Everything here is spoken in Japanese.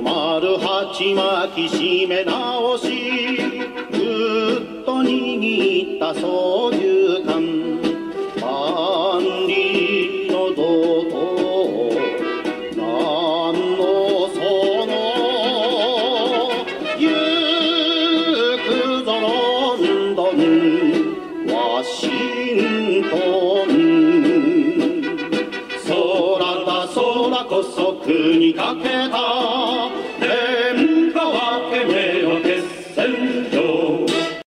の丸鉢巻き締め直し。ぐっと握った操縦桿。万里の道東何のその行くぞロンドンワシントン空だ空こそ国かけた。